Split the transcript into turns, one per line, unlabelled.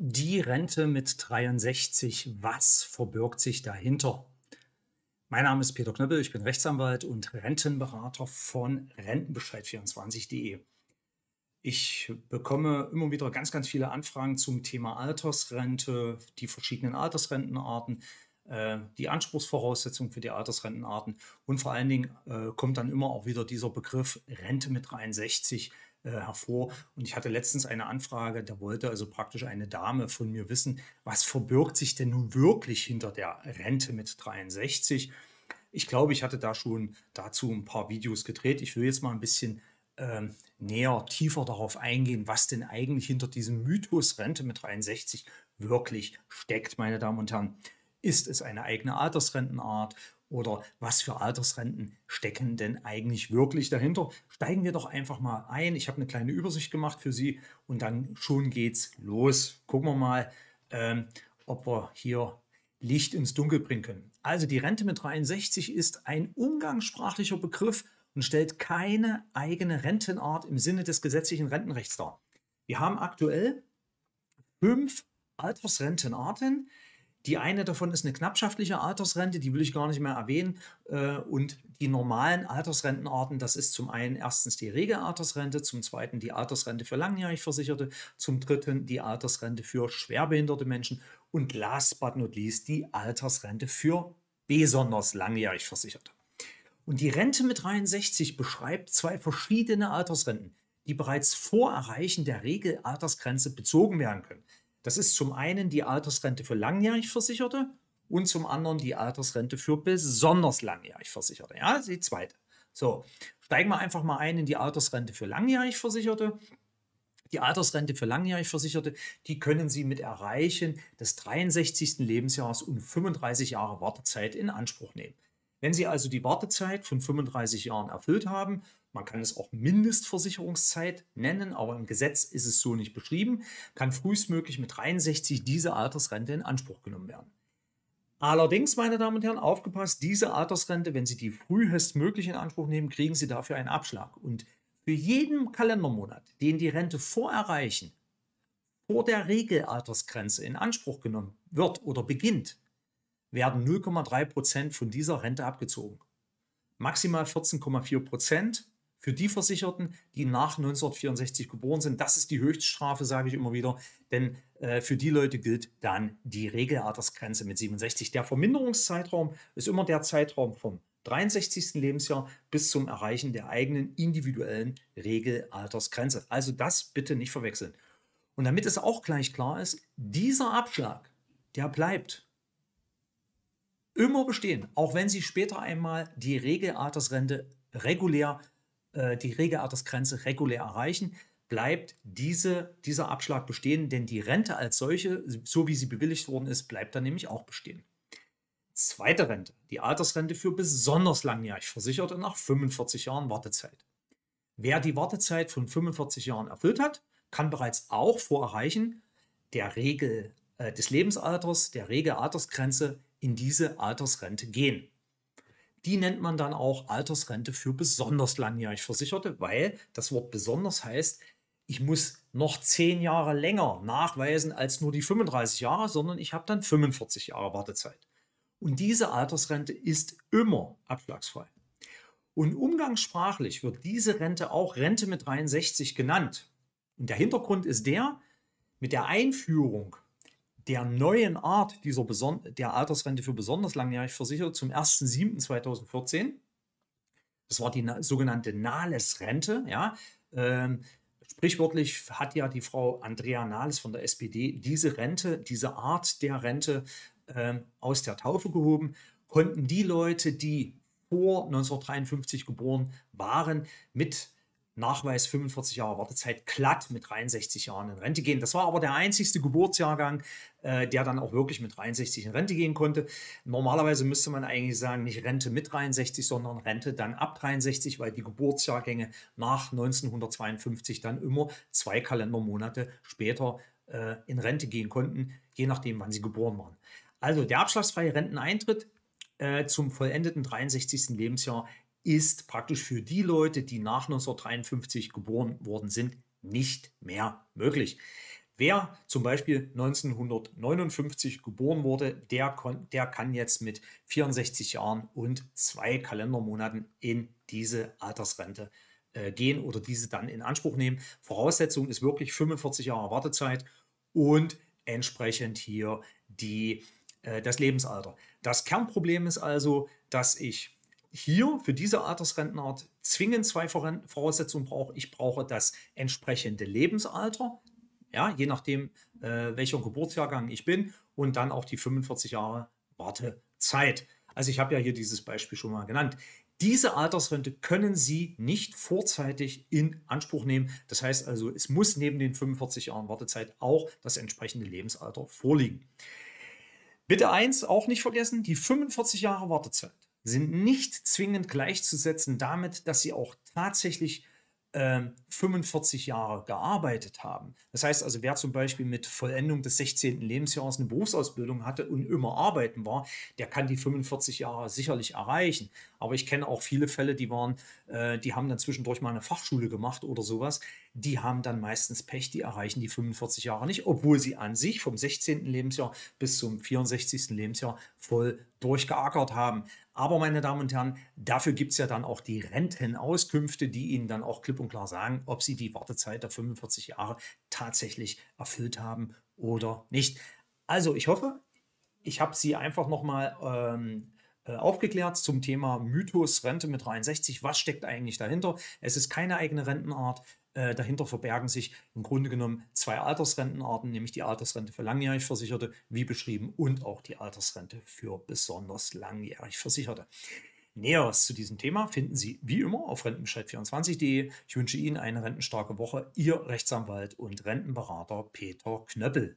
Die Rente mit 63, was verbirgt sich dahinter? Mein Name ist Peter Knöppel, ich bin Rechtsanwalt und Rentenberater von Rentenbescheid24.de. Ich bekomme immer wieder ganz, ganz viele Anfragen zum Thema Altersrente, die verschiedenen Altersrentenarten, die Anspruchsvoraussetzungen für die Altersrentenarten und vor allen Dingen äh, kommt dann immer auch wieder dieser Begriff Rente mit 63 äh, hervor. Und ich hatte letztens eine Anfrage, da wollte also praktisch eine Dame von mir wissen, was verbirgt sich denn nun wirklich hinter der Rente mit 63? Ich glaube, ich hatte da schon dazu ein paar Videos gedreht. Ich will jetzt mal ein bisschen ähm, näher, tiefer darauf eingehen, was denn eigentlich hinter diesem Mythos Rente mit 63 wirklich steckt, meine Damen und Herren. Ist es eine eigene Altersrentenart oder was für Altersrenten stecken denn eigentlich wirklich dahinter? Steigen wir doch einfach mal ein. Ich habe eine kleine Übersicht gemacht für Sie und dann schon geht's los. Gucken wir mal, ähm, ob wir hier Licht ins Dunkel bringen können. Also die Rente mit 63 ist ein umgangssprachlicher Begriff und stellt keine eigene Rentenart im Sinne des gesetzlichen Rentenrechts dar. Wir haben aktuell fünf Altersrentenarten, die eine davon ist eine knappschaftliche Altersrente, die will ich gar nicht mehr erwähnen. Äh, und die normalen Altersrentenarten, das ist zum einen erstens die Regelaltersrente, zum zweiten die Altersrente für langjährig Versicherte, zum dritten die Altersrente für schwerbehinderte Menschen und last but not least die Altersrente für besonders langjährig Versicherte. Und die Rente mit 63 beschreibt zwei verschiedene Altersrenten, die bereits vor Erreichen der Regelaltersgrenze bezogen werden können. Das ist zum einen die Altersrente für langjährig Versicherte und zum anderen die Altersrente für besonders langjährig Versicherte. Ja, die zweite. So, steigen wir einfach mal ein in die Altersrente für langjährig Versicherte. Die Altersrente für langjährig Versicherte, die können Sie mit Erreichen des 63. Lebensjahres und 35 Jahre Wartezeit in Anspruch nehmen. Wenn Sie also die Wartezeit von 35 Jahren erfüllt haben, man kann es auch Mindestversicherungszeit nennen, aber im Gesetz ist es so nicht beschrieben, kann frühestmöglich mit 63 diese Altersrente in Anspruch genommen werden. Allerdings, meine Damen und Herren, aufgepasst, diese Altersrente, wenn Sie die frühestmöglich in Anspruch nehmen, kriegen Sie dafür einen Abschlag. Und für jeden Kalendermonat, den die Rente vor Erreichen vor der Regelaltersgrenze in Anspruch genommen wird oder beginnt, werden 0,3 Prozent von dieser Rente abgezogen. Maximal 14,4 Prozent für die Versicherten, die nach 1964 geboren sind. Das ist die Höchststrafe, sage ich immer wieder, denn äh, für die Leute gilt dann die Regelaltersgrenze mit 67. Der Verminderungszeitraum ist immer der Zeitraum vom 63. Lebensjahr bis zum Erreichen der eigenen individuellen Regelaltersgrenze. Also das bitte nicht verwechseln. Und damit es auch gleich klar ist, dieser Abschlag, der bleibt immer bestehen, auch wenn Sie später einmal die Regelaltersrente regulär, äh, die Regelaltersgrenze regulär erreichen, bleibt diese, dieser Abschlag bestehen, denn die Rente als solche, so wie sie bewilligt worden ist, bleibt dann nämlich auch bestehen. Zweite Rente, die Altersrente für besonders langjährig Versicherte nach 45 Jahren Wartezeit. Wer die Wartezeit von 45 Jahren erfüllt hat, kann bereits auch vor Erreichen der Regel äh, des Lebensalters, der Regelaltersgrenze in diese Altersrente gehen. Die nennt man dann auch Altersrente für besonders langjährig Versicherte, weil das Wort besonders heißt, ich muss noch zehn Jahre länger nachweisen als nur die 35 Jahre, sondern ich habe dann 45 Jahre Wartezeit. Und diese Altersrente ist immer abschlagsfrei. Und umgangssprachlich wird diese Rente auch Rente mit 63 genannt. Und der Hintergrund ist der, mit der Einführung der neuen Art dieser Beson der Altersrente für besonders langjährig Versicherte zum 1.7.2014. Das war die sogenannte Nahles-Rente. Ja. Ähm, sprichwörtlich hat ja die Frau Andrea Nahles von der SPD diese Rente, diese Art der Rente ähm, aus der Taufe gehoben. Konnten die Leute, die vor 1953 geboren waren, mit Nachweis 45 Jahre Wartezeit glatt mit 63 Jahren in Rente gehen. Das war aber der einzigste Geburtsjahrgang, äh, der dann auch wirklich mit 63 in Rente gehen konnte. Normalerweise müsste man eigentlich sagen, nicht Rente mit 63, sondern Rente dann ab 63, weil die Geburtsjahrgänge nach 1952 dann immer zwei Kalendermonate später äh, in Rente gehen konnten, je nachdem, wann sie geboren waren. Also der abschlagsfreie Renteneintritt äh, zum vollendeten 63. Lebensjahr ist praktisch für die Leute, die nach 1953 geboren worden sind, nicht mehr möglich. Wer zum Beispiel 1959 geboren wurde, der, der kann jetzt mit 64 Jahren und zwei Kalendermonaten in diese Altersrente äh, gehen oder diese dann in Anspruch nehmen. Voraussetzung ist wirklich 45 Jahre Wartezeit und entsprechend hier die, äh, das Lebensalter. Das Kernproblem ist also, dass ich hier für diese Altersrentenart zwingend zwei Voraussetzungen brauche. Ich brauche das entsprechende Lebensalter, ja, je nachdem, äh, welcher Geburtsjahrgang ich bin, und dann auch die 45 Jahre Wartezeit. Also ich habe ja hier dieses Beispiel schon mal genannt. Diese Altersrente können Sie nicht vorzeitig in Anspruch nehmen. Das heißt also, es muss neben den 45 Jahren Wartezeit auch das entsprechende Lebensalter vorliegen. Bitte eins auch nicht vergessen, die 45 Jahre Wartezeit sind nicht zwingend gleichzusetzen damit, dass Sie auch tatsächlich 45 ähm, Jahre gearbeitet haben. Das heißt also, wer zum Beispiel mit Vollendung des 16. Lebensjahres eine Berufsausbildung hatte und immer arbeiten war, der kann die 45 Jahre sicherlich erreichen. Aber ich kenne auch viele Fälle, die waren, äh, die haben dann zwischendurch mal eine Fachschule gemacht oder sowas. Die haben dann meistens Pech, die erreichen die 45 Jahre nicht, obwohl sie an sich vom 16. Lebensjahr bis zum 64. Lebensjahr voll durchgeackert haben. Aber meine Damen und Herren, dafür gibt es ja dann auch die Rentenauskünfte, die Ihnen dann auch klipp und klar sagen, ob Sie die Wartezeit der 45 Jahre tatsächlich erfüllt haben oder nicht. Also ich hoffe, ich habe Sie einfach nochmal ähm, äh, aufgeklärt zum Thema Mythos Rente mit 63. Was steckt eigentlich dahinter? Es ist keine eigene Rentenart. Äh, dahinter verbergen sich im Grunde genommen zwei Altersrentenarten, nämlich die Altersrente für langjährig Versicherte, wie beschrieben, und auch die Altersrente für besonders langjährig Versicherte. Näheres zu diesem Thema finden Sie wie immer auf rentenbescheid24.de. Ich wünsche Ihnen eine rentenstarke Woche. Ihr Rechtsanwalt und Rentenberater Peter Knöppel.